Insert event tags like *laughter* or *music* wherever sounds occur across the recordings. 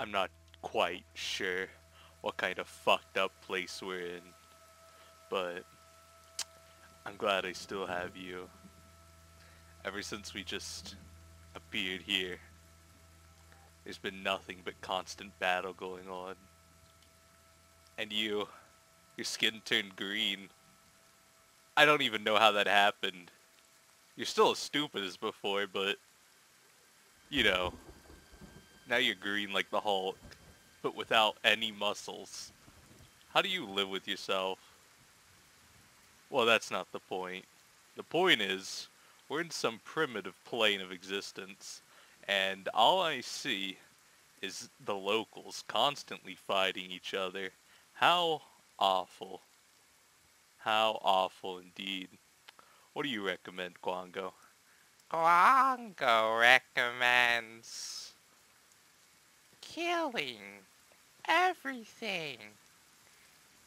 I'm not quite sure what kind of fucked up place we're in, but I'm glad I still have you. Ever since we just appeared here, there's been nothing but constant battle going on. And you, your skin turned green. I don't even know how that happened. You're still as stupid as before, but, you know, now you're green like the Hulk, but without any muscles. How do you live with yourself? Well, that's not the point. The point is, we're in some primitive plane of existence, and all I see is the locals constantly fighting each other. How awful. How awful indeed. What do you recommend, Kwango? Kwango recommends killing everything.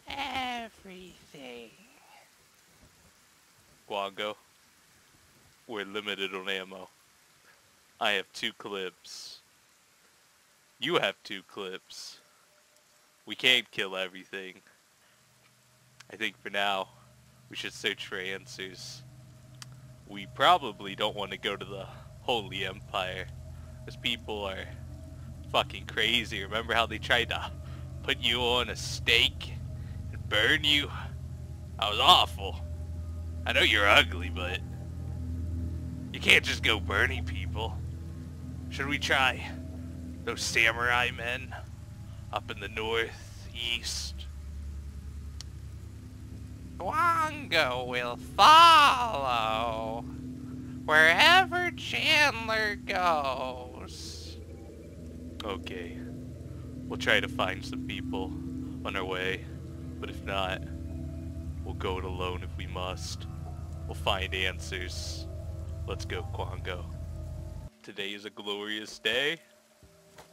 Everything. Kwango, we're limited on ammo. I have two clips. You have two clips. We can't kill everything. I think for now, we should search for answers. We probably don't want to go to the Holy Empire, because people are fucking crazy. Remember how they tried to put you on a stake and burn you? That was awful. I know you're ugly, but you can't just go burning people. Should we try those samurai men up in the northeast? Kwango will follow wherever Chandler goes. Okay. We'll try to find some people on our way, but if not, we'll go it alone if we must. We'll find answers. Let's go, Kwango. Today is a glorious day.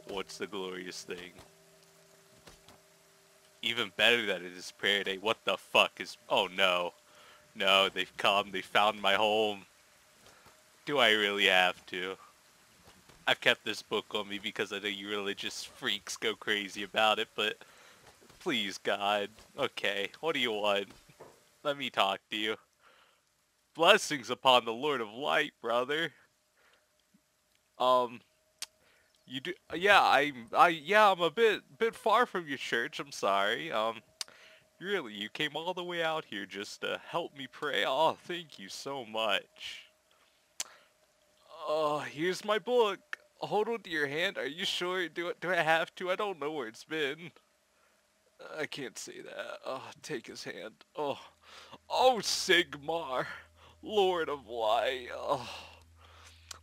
What's the glorious thing? Even better that it is prayer day. What the fuck is... Oh no. No, they've come. They found my home. Do I really have to? I've kept this book on me because I know you religious freaks go crazy about it, but... Please, God. Okay, what do you want? Let me talk to you. Blessings upon the Lord of Light, brother. Um, you do, yeah, I, I, yeah, I'm a bit, bit far from your church. I'm sorry. Um, really, you came all the way out here just to help me pray. Oh, thank you so much. Oh, here's my book. Hold on to your hand. Are you sure? Do it? Do I have to? I don't know where it's been. I can't say that. Oh, take his hand. Oh, oh, Sigmar. Lord of light, oh,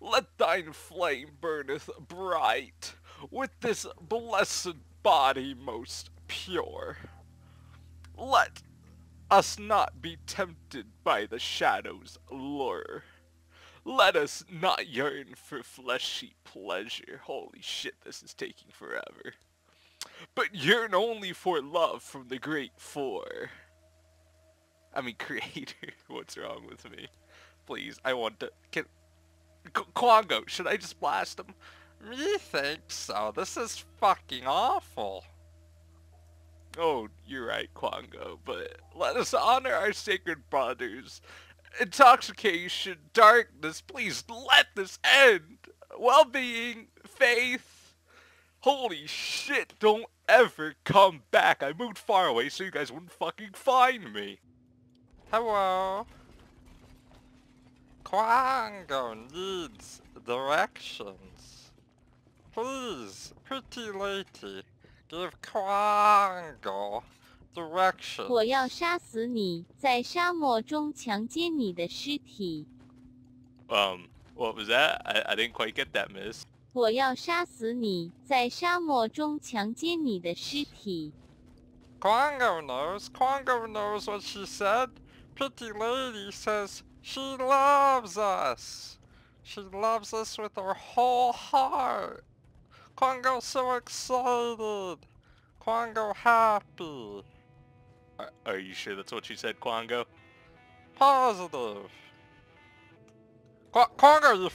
let thine flame burneth bright with this blessed body most pure. Let us not be tempted by the shadow's lure. Let us not yearn for fleshy pleasure. Holy shit, this is taking forever. But yearn only for love from the great four. I mean, *laughs* creator. What's wrong with me? Please, I want to. Can Kwango? Should I just blast him? Me think so. This is fucking awful. Oh, you're right, Kwango. But let us honor our sacred brothers. Intoxication, darkness. Please let this end. Well-being, faith. Holy shit! Don't ever come back. I moved far away so you guys wouldn't fucking find me. Hello. Kwango needs directions. Please, pretty lady, give Kwango direction. 我要杀死你，在沙漠中强奸你的尸体。Um, what was that? I I didn't quite get that, Miss. 我要杀死你，在沙漠中强奸你的尸体。Kwango knows. Kwango knows what she said. Pretty lady says she loves us. She loves us with her whole heart. Kwango's so excited. Kwango happy. Are, are you sure that's what she said, Kwango? Positive. Qu Kwango, you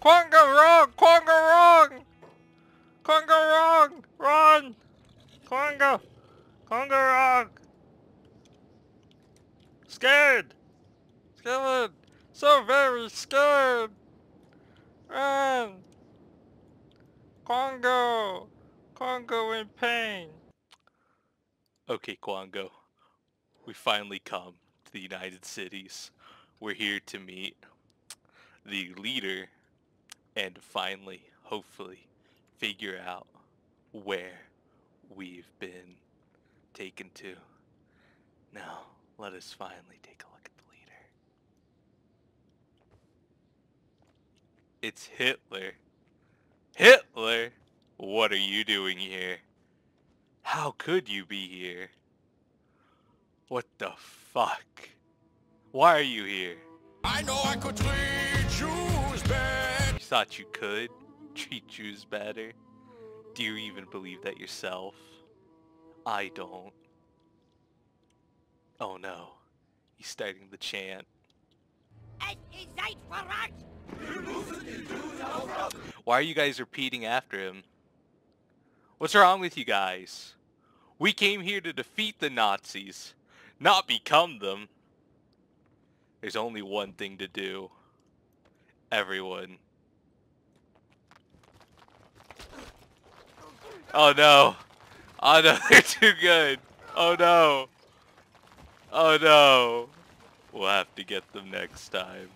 Kwango wrong! Kwango wrong! Kwango wrong! Kwango! Kwango Rock! Scared! Scared! So very scared! Run! Kwango! Kwango in pain! Okay, Kwango. We finally come to the United Cities. We're here to meet the leader and finally, hopefully, figure out where we've been taken to. Now, let us finally take a look at the leader. It's Hitler. Hitler? What are you doing here? How could you be here? What the fuck? Why are you here? I know I could treat Jews better. You thought you could treat Jews better? Do you even believe that yourself? I don't. Oh no. He's starting the chant. Why are you guys repeating after him? What's wrong with you guys? We came here to defeat the Nazis, not become them. There's only one thing to do. Everyone. Oh no. Oh no, *laughs* they're too good. Oh no. Oh no. We'll have to get them next time.